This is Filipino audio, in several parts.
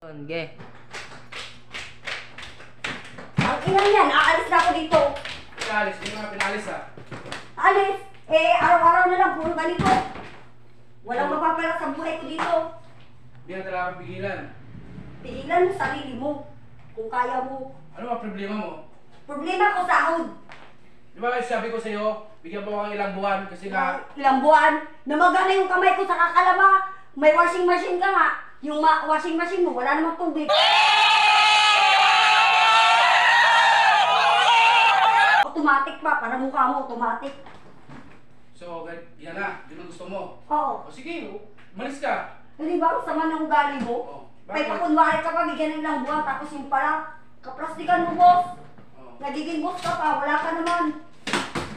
Ge. Ang ina yan, aalis na ako dito. Pinalis, hindi nga pinalis ah. Alis. Eh, araw-araw na lang, puro ganito. Walang mapapala sa buhay ko dito. Hindi na talaga pigilan. Tigilan mo sarili mo. Kung kaya mo. Ano ba problema mo? Problema ko sahod. Di ba guys, sabi ko sa'yo, bigyan mo ako ng ilang buwan kasi nga, Ilang buwan. Namagana yung kamay ko sa kakalama. May washing machine ka nga. Yung ma- washing machine mo, wala namang tubig. Automatic pa, para mukha mo automatic. so, yan na, yun ang gusto mo. Oo. O sige, o, umalis ka. Hindi ba ang sama ng ugali mo? Oh, May bakit? pakunwari ka pa, bigyan ng ilang buwan, tapos yung pala, kaplastikan mo, boss. Oh. Nagiging boss ka pa, wala ka naman.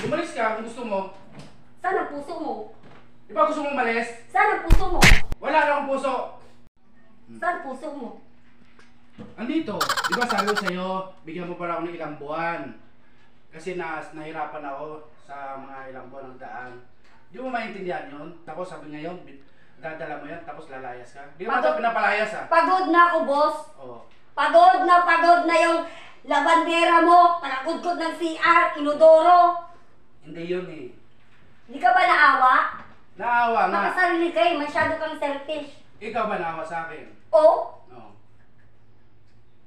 Umalis ka kung gusto mo. Saan ang puso mo? Di ba gusto mo umalis? Saan ang puso mo? Wala na akong puso. Saan ang puso mo? Andito, di ba sabi ko sa'yo, bigyan mo para ako ng ilang buwan. Kasi na, nahirapan ako sa mga ilang buwan ng daan. Di mo maintindihan yun? Tapos sabi ngayon, dadala mo yan, tapos lalayas ka. Di mo ito pinapalayas ah. Pagod na ako, boss. Oo. Pagod na pagod na yung labandera mo, nakakudkod ng CR, inodoro. Hindi yun eh. Hindi ka ba naawa? Naawa nga. Makasarili ka eh, masyado kang selfish. Ikaw ba naawa sa akin? O, Oo.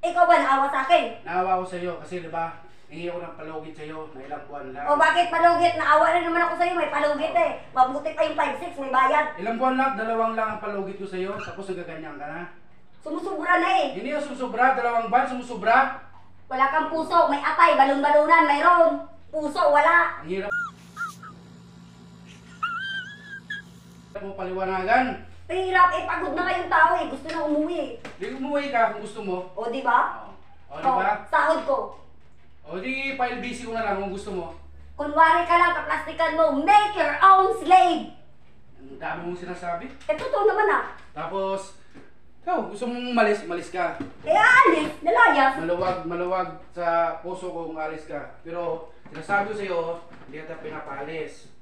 ikaw ba naawa sa akin? Naawa ko sa'yo kasi di ba, hingi ako ng palugit sa'yo na ilang buwan lang. O bakit palugit? Naawa rin naman ako sa'yo, may palugit eh. Mabuti pa yung 5-6, may bayad. Ilang buwan lang, dalawang lang ang palugit ko sa'yo, tapos nagaganyan ka na. Sumusubra na eh. Hindi yung sumusubra, dalawang buwan sumusubra. Wala kang puso, may atay, balon-balunan, mayroon. Puso, wala. Ang hirap. mo paliwanagan. Hirap eh, pagod na kayong tao eh. Gusto na umuwi eh. Di umuwi ka kung gusto mo. O, di ba? O, di ba? O, sahod ko. O, di file busy ko na lang kung gusto mo. Kunwari ka lang, kaplastikan mo, make your own slave. Ang dami mong sinasabi. Eh, totoo naman ah. Tapos, ikaw, gusto mong umalis, umalis ka. Eh, alis, nalayas. Maluwag, maluwag sa puso ko kung alis ka. Pero, sinasabi ko sa'yo, hindi kita pinapalis.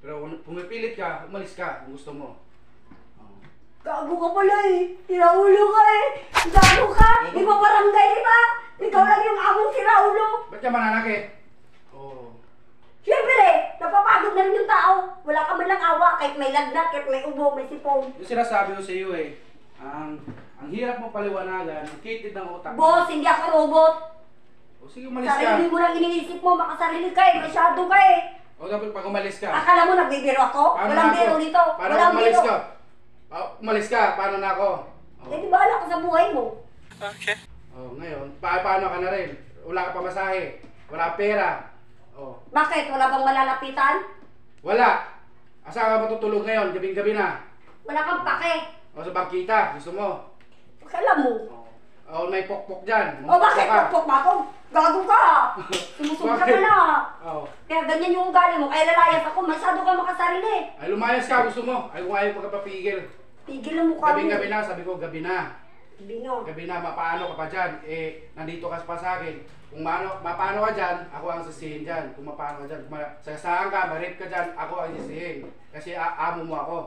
Pero kung pumipilit ka, umalis ka kung gusto mo. Gago ka pala eh. Tiraulo ka eh. Gago ka. Di ba barangay kita? Ikaw lang yung among tiraulo. Ba't ka mananakit? Oo. Siyempre, napapagod na rin yung tao. Wala ka man lang awa kahit may lagnat, kahit may ubo, may sipon. Yung sinasabi ko sa iyo eh, ang ang hirap mo paliwanagan, ang kitid ng utak. Boss, hindi ako robot. O sige, umalis ka. Sarili mo lang iniisip mo, makasarili ka eh. Masyado ka eh. O dapat pag umalis ka. Akala mo nagbibiro ako? Paano Walang biro dito. Paano Walang umalis biro. ka? Pa- umalis ka, paano na ako? O, Eh, di ba ka sa buhay mo? o ngayon, pa paano ka na rin? Wala ka pamasahe, wala pera. O, Bakit? Wala bang malalapitan? wala. Asa ka matutulog ngayon, gabing-gabi na? Wala kang pake. O sa bangkita, gusto mo? Akala mo. O, o may pokpok dyan. O bakit? Ka. Pukpok ba ako? Gago ka. Sumusubra ka Bakit? na. O, Kaya ganyan yung ugali mo. Kaya lalayas ako. Masyado ka makasarili. ay lumayas ka, gusto mo. Ay kung ayaw pagkapapigil. Tigil ang mukha mo. Gabing-gabi na, sabi ko, gabi na. Bino. Gabi na, mapaano ka pa dyan? Eh, nandito ka pa sa akin. Kung maano, mapaano ka dyan, ako ang sisihin dyan. Kung mapaano ka dyan, kung ma- sagasaan ka, marip ka dyan, ako ang sisihin. Kasi a- amo mo ako.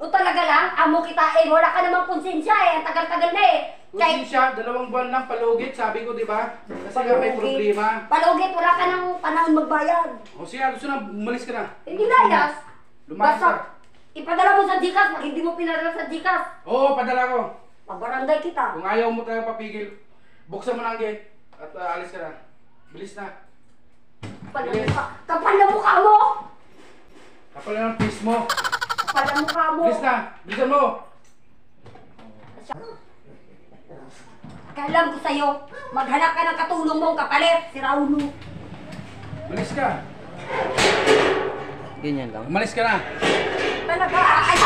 O talaga lang, amo kita eh. Wala ka namang konsensya eh. Ang tagal-tagal na eh. Kahit siya, dalawang buwan lang palugit, sabi ko, di ba? Kasi nga may problema. Palugit, wala ka nang panahon magbayad. O siya, gusto na, umalis ka na. Hindi layas. Lumayas ka. Basta, ipadala mo sa Gcash. Pag hindi mo pinadala sa Gcash, Oo, padala ko. pagbarangay kita. Kung ayaw mo tayo papigil, buksan mo na ang gate at uh, alis ka na. Bilis na. Kapal na mukha. Kapal na mukha mo. Kapal na ng face mo. Kapal na mukha mo. Bilis na. Bilisan mo. Kailan ko sa'yo, maghanap ka ng katulong mong kapalit, si Raulo. Bilis ka. Ganyan lang. Umalis ka na. Talaga, ay,